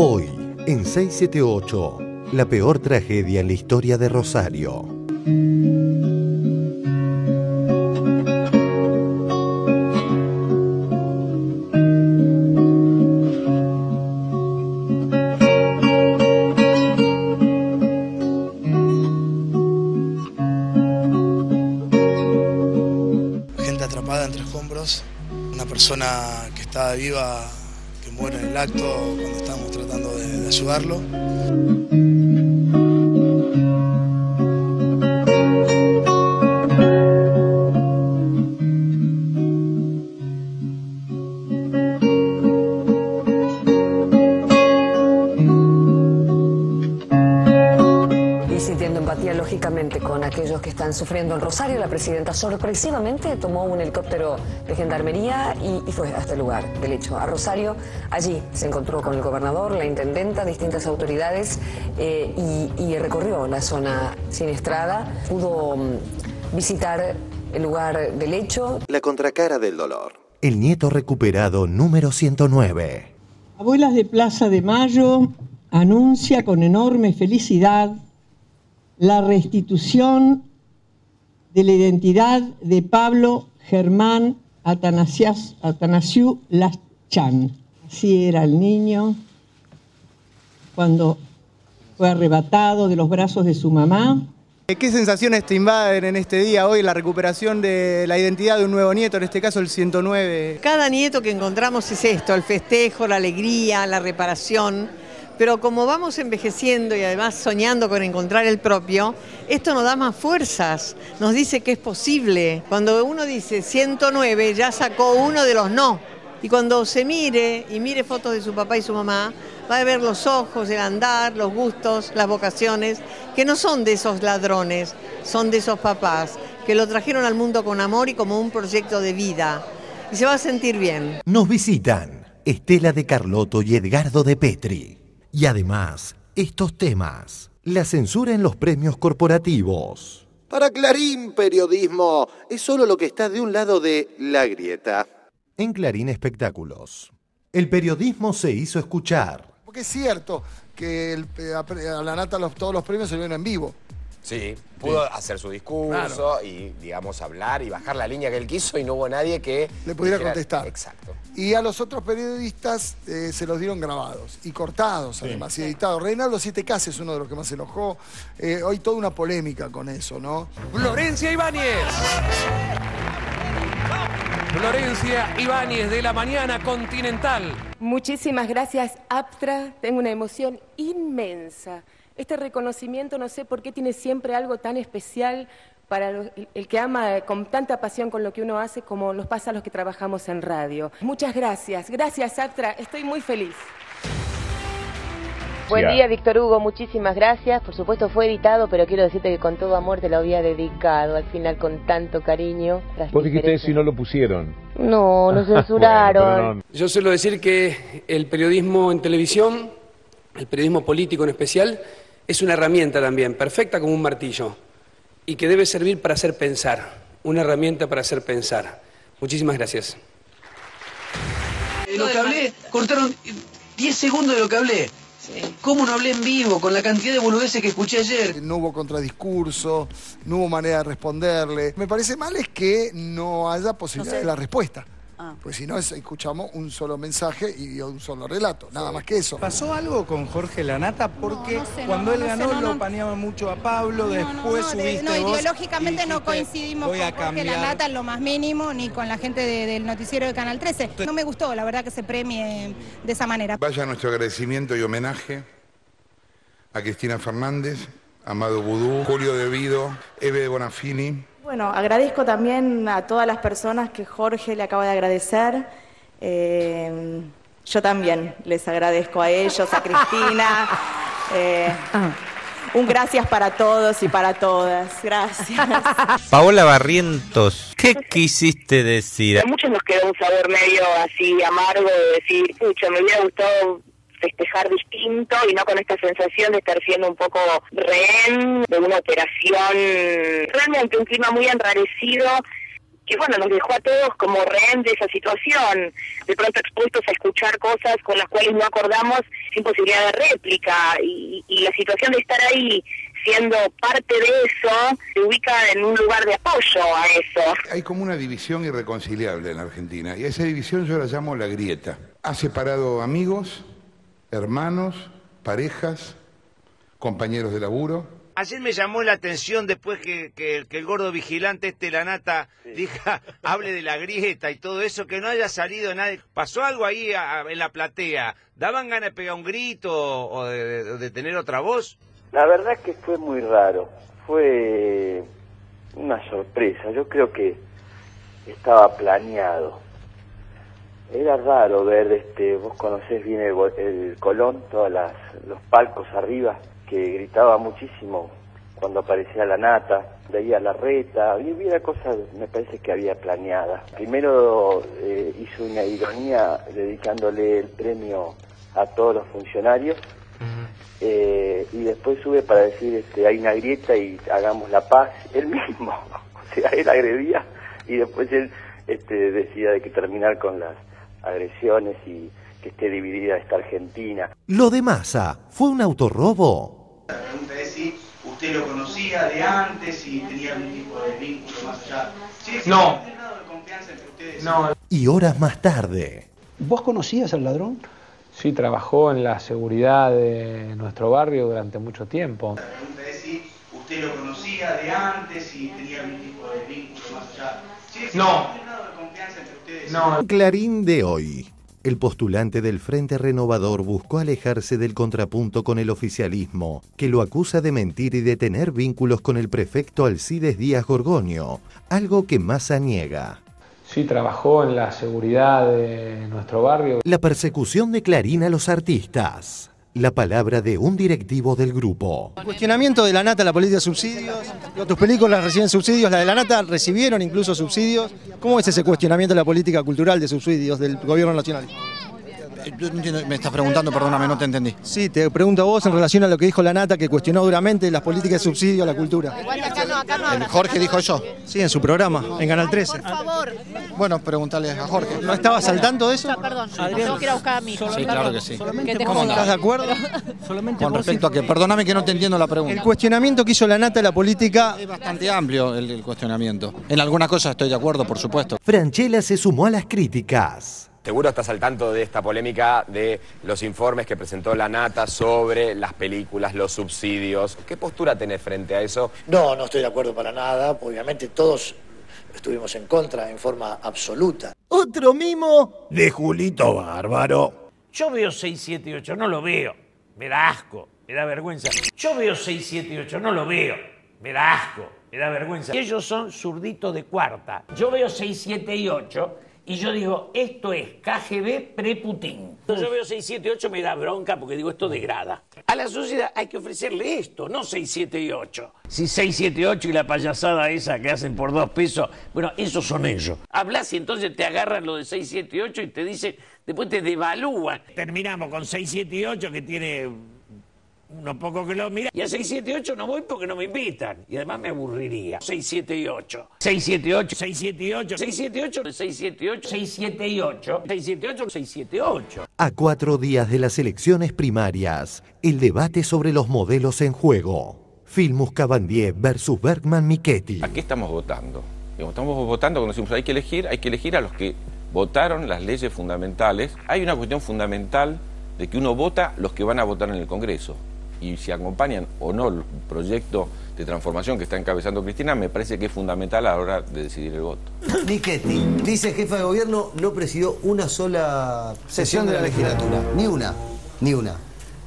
Hoy, en 678, la peor tragedia en la historia de Rosario. Gente atrapada entre escombros, una persona que estaba viva, que muere en el acto de ayudarlo. Empatía, lógicamente, con aquellos que están sufriendo en Rosario, la presidenta sorpresivamente tomó un helicóptero de gendarmería y, y fue hasta el lugar del hecho, a Rosario. Allí se encontró con el gobernador, la intendenta, distintas autoridades eh, y, y recorrió la zona siniestrada. Pudo mm, visitar el lugar del hecho. La contracara del dolor. El nieto recuperado número 109. Abuelas de Plaza de Mayo anuncia con enorme felicidad la restitución de la identidad de Pablo Germán Atanasias- Atanasiu Laschan. Así era el niño cuando fue arrebatado de los brazos de su mamá. ¿Qué sensaciones te invaden en este día hoy la recuperación de la identidad de un nuevo nieto, en este caso el 109? Cada nieto que encontramos es esto, el festejo, la alegría, la reparación. Pero como vamos envejeciendo y además soñando con encontrar el propio, esto nos da más fuerzas, nos dice que es posible. Cuando uno dice 109, ya sacó uno de los no. Y cuando se mire y mire fotos de su papá y su mamá, va a ver los ojos, el andar, los gustos, las vocaciones, que no son de esos ladrones, son de esos papás, que lo trajeron al mundo con amor y como un proyecto de vida. Y se va a sentir bien. Nos visitan Estela de Carlotto y Edgardo de Petri. Y además, estos temas. La censura en los premios corporativos. Para Clarín, periodismo es solo lo que está de un lado de la grieta. En Clarín Espectáculos. El periodismo se hizo escuchar. Porque es cierto que el- eh, a, a la Nata los- todos los premios se vieron en vivo. Sí, pudo hacer su discurso y, digamos, hablar y bajar la línea que él quiso y no hubo nadie que... Le pudiera dijera- contestar. Exacto. Y a los otros periodistas eh, se los dieron grabados y cortados, además, y editados. Reinaldo Siete Cas es uno de los que más se enojó. Eh, hoy toda una polémica con eso, ¿no? Florencia Ibáñez. Florencia Ibáñez de la mañana continental. Muchísimas gracias, Aptra. Tengo una emoción inmensa. Este reconocimiento, no sé por qué tiene siempre algo tan especial para lo- el, que ama con tanta pasión con lo que uno hace como nos pasa a los que trabajamos en radio. Muchas gracias. Gracias, Aptra. Estoy muy feliz. Buen día, Víctor Hugo, muchísimas gracias. Por supuesto fue editado, pero quiero decirte que con todo amor te lo había dedicado, al final con tanto cariño. Vos dijiste eso y no lo pusieron. No, Bueno, censuraron. Yo suelo decir que el periodismo en televisión, el periodismo político en especial, es una herramienta también, perfecta como un martillo, y que debe servir para hacer pensar, una herramienta para hacer pensar. Muchísimas gracias. De lo que hablé, cortaron 10 segundos de lo que hablé. ¿Cómo no hablé en vivo con la cantidad de boludeces que escuché ayer? No hubo contradiscurso, no hubo manera de responderle. Me parece mal es que no haya posibilidad No sé. de la respuesta. Ah. Pues si no, es- escuchamos un solo mensaje y un solo relato, nada más que eso. ¿Pasó algo con Jorge Lanata? Porque no sé, cuando no, él no sé, ganó no, lo no. paneaba mucho a Pablo, después subiste no, vos ideológicamente no coincidimos con Jorge. Lanata en lo más mínimo, ni con la gente de- del noticiero de Canal 13. No me gustó, la verdad, que se premie de esa manera. Vaya nuestro agradecimiento y homenaje a Cristina Fernández, Amado Budú, Julio Devido, Eve de Bonafini. Bueno, agradezco también a todas las personas que Jorge le acaba de agradecer. Eh, yo también les agradezco a ellos, a Cristina. Eh, un gracias para todos y para todas. Gracias. Paola Barrientos, ¿qué quisiste decir? A muchos nos quedó un sabor medio así amargo de decir, pucha, me hubiera gustado festejar distinto y no con esta sensación de estar siendo un poco rehén de una operación, realmente un clima muy enrarecido que bueno, nos dejó a todos como rehén de esa situación, de pronto expuestos a escuchar cosas con las cuales no acordamos sin posibilidad de réplica y, la situación de estar ahí siendo parte de eso se ubica en un lugar de apoyo a eso. Hay como una división irreconciliable en Argentina y esa división yo la llamo la grieta. Ha separado amigos, hermanos, parejas, compañeros de laburo. Ayer me llamó la atención después que, que- que el gordo vigilante este, la nata, diga, hable de la grieta y todo eso, que no haya salido nadie. ¿Pasó algo ahí a- a- en la platea? ¿Daban ganas de pegar un grito o de, de- de tener otra voz? La verdad que fue muy raro, fue una sorpresa, yo creo que estaba planeado. Era raro ver, este, vos conocés bien el, el Colón, todos los palcos arriba, que gritaba muchísimo cuando aparecía la nata, veía la reta, había, había cosas, me parece que había planeada. Primero eh, hizo una ironía dedicándole el premio a todos los funcionarios eh, y después sube para decir este, hay una grieta y hagamos la paz, él mismo, o sea, él agredía y después él este, decía de que terminar con las agresiones y que esté dividida esta Argentina. Lo de Massa fue un autorrobo. La pregunta es si usted lo conocía de antes, si tenía algún tipo de vínculo más allá. Si existe No. ustedes. No. Y horas más tarde, ¿Vos conocías al ladrón? Sí, trabajó en la seguridad de nuestro barrio durante mucho tiempo. La pregunta es usted lo conocía de antes, si tenía algún tipo de vínculo más allá. No. un grado de confianza entre ustedes. No. Clarín de hoy. El postulante del Frente Renovador buscó alejarse del contrapunto con el oficialismo, que lo acusa de mentir y de tener vínculos con el prefecto Alcides Díaz Gorgonio, algo que Massa niega. Sí, trabajó en la seguridad de nuestro barrio. La persecución de Clarín a los artistas. La palabra de un directivo del grupo. Cuestionamiento de la nata, la política de subsidios. Tus películas reciben subsidios, la de la nata recibieron incluso subsidios. ¿Cómo es ese cuestionamiento de la política cultural de subsidios del gobierno nacional? Me estás preguntando, perdóname, no te entendí. Sí, te pregunto a vos en relación a lo que dijo la nata, que cuestionó duramente las políticas de subsidio a la cultura. ¿El Jorge dijo eso? Sí, en su programa, en Canal 13. Por favor. Bueno, preguntale a Jorge. ¿No estabas al tanto de eso? Perdón, tengo que ir a buscar a mi hijo. Sí, claro que sí. ¿Cómo. ¿Estás de acuerdo? Con respecto a que, perdóname que no te entiendo la pregunta. El cuestionamiento que hizo la nata a la política Es bastante amplio el, el cuestionamiento. En algunas cosas estoy de acuerdo, por supuesto. Franchella se sumó a las críticas. Seguro estás al tanto de esta polémica de los informes que presentó la Nata sobre las películas, los subsidios. ¿Qué postura tenés frente a eso? No, no estoy de acuerdo para nada. Obviamente todos estuvimos en contra en forma absoluta. Otro mimo de Julito Bárbaro. Yo veo 6, 7 y 8, no lo veo. Me da asco, me da vergüenza. Yo veo 6, 7 y 8, no lo veo. Me da asco, me da vergüenza. Ellos son zurditos de cuarta. Yo veo 6, 7 y 8 y yo digo, esto es KGB pre-Putin. Yo veo 6, 7 y 8, me da bronca porque digo, esto degrada. A la sociedad hay que ofrecerle esto, no 6, 7 y 8. Si 6, 7 y 8 y la payasada esa que hacen por dos pesos, bueno, esos son ellos. Hablas y entonces te agarran lo de 6, 7 y 8 y te dicen, después te devalúan. Terminamos con 6, 7 y 8 que tiene unos pocos que lo miran. Y a 6, 7 y 8 no voy porque no me invitan. Y además me aburriría. 6, 7 y 8. 6, 7 y 8. 6, 7 y 8. 6, 7 y 8. 6, 7 y 8. 6, 7 y 8. 6, 7 y 8. 6, 7 y 8. A cuatro días de las elecciones primarias, el debate sobre los modelos en juego. Filmus Cabandier versus Bergman Michetti. ¿A qué estamos votando? Estamos votando cuando decimos hay que elegir, hay que elegir a los que votaron las leyes fundamentales. Hay una cuestión fundamental de que uno vota los que van a votar en el Congreso. Y si acompañan o no el proyecto de transformación que está encabezando Cristina, me parece que es fundamental a la hora de decidir el voto. Michetti, dice jefa de gobierno, no presidió una sola sesión de la legislatura. Ni una, ni una.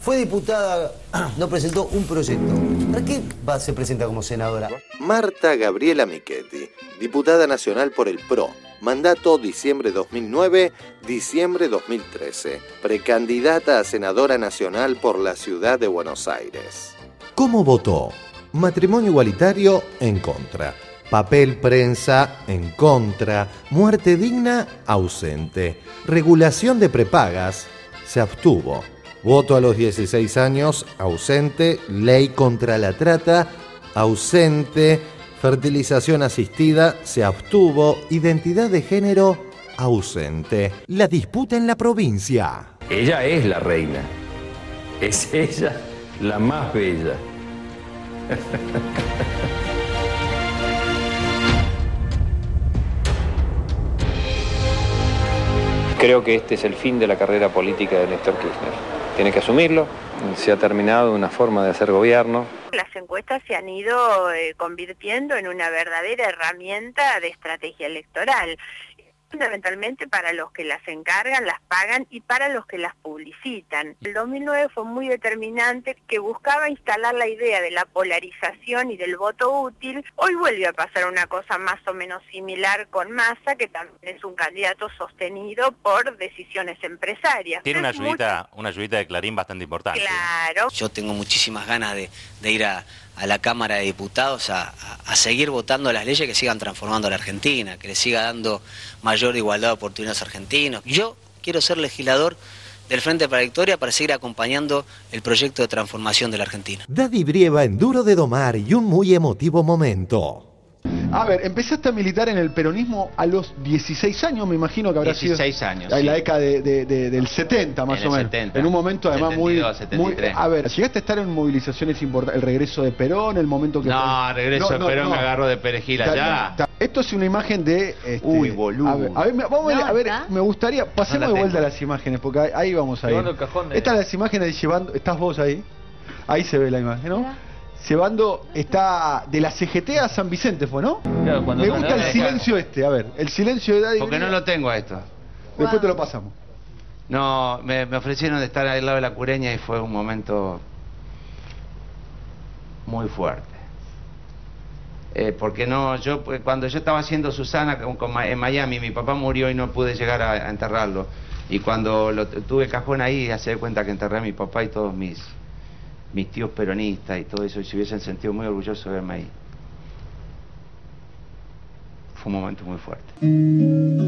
Fue diputada, no presentó un proyecto. ¿Para qué va, se presenta como senadora? Marta Gabriela Michetti, diputada nacional por el PRO. Mandato diciembre 2009, diciembre 2013. Precandidata a senadora nacional por la ciudad de Buenos Aires. ¿Cómo votó? Matrimonio igualitario en contra. Papel prensa en contra. Muerte digna ausente. Regulación de prepagas se abstuvo. Voto a los 16 años ausente. Ley contra la trata ausente. Fertilización asistida se abstuvo, identidad de género ausente. La disputa en la provincia. Ella es la reina. Es ella la más bella. Creo que este es el fin de la carrera política de Néstor Kirchner. Tiene que asumirlo. Se ha terminado una forma de hacer gobierno. Las encuestas se han ido eh, convirtiendo en una verdadera herramienta de estrategia electoral fundamentalmente para los que las encargan, las pagan y para los que las publicitan. El 2009 fue muy determinante que buscaba instalar la idea de la polarización y del voto útil. Hoy vuelve a pasar una cosa más o menos similar con Massa, que también es un candidato sostenido por decisiones empresarias. Tiene una ayudita, una ayudita de Clarín bastante importante. Claro. Yo tengo muchísimas ganas de, de ir a, a la Cámara de Diputados a, a- seguir votando las leyes que sigan transformando a la Argentina, que le siga dando mayor igualdad de oportunidades a argentinos. Yo quiero ser legislador del Frente para la Victoria para seguir acompañando el proyecto de transformación de la Argentina. Daddy Brieva en duro de domar y un muy emotivo momento. A ver, empezaste a militar en el peronismo a los 16 años, me imagino que habrá 16 sido. años, En la década de- de- de- del 70, más En o el menos. 70. En un momento además muy, 72, muy. 73. A ver, llegaste a estar en movilizaciones importantes, el regreso de Perón, el momento que. No, regreso de Perón me agarró de perejil allá. ta- Esto es una imagen de. este, Uy, boludo. A ver, a ver, vamos a ver, No, a me gustaría. No Pasemos de vuelta tengo. las imágenes, porque ahí, vamos a ir. Llevando el cajón de- Estas las imágenes llevando. ¿Estás vos ahí? Ahí se ve la imagen, ¿no? Llevando, está de la CGT a San Vicente, ¿fue, ¿no? cuando Me gusta el silencio este, a ver, el silencio de Daddy Porque no lo tengo a esto. Después te lo pasamos. No, me, me ofrecieron de estar al lado de la cureña y fue un momento muy fuerte. Eh, porque no, yo pues, cuando yo estaba haciendo Susana con- con Ma- en Miami, mi papá murió y no pude llegar a, a enterrarlo. Y cuando lo, tuve el cajón ahí, ya se da cuenta que enterré a mi papá y todos mis, mis tíos peronistas y todo eso, y se hubiesen sentido muy orgullosos de verme ahí. Fue un momento muy fuerte.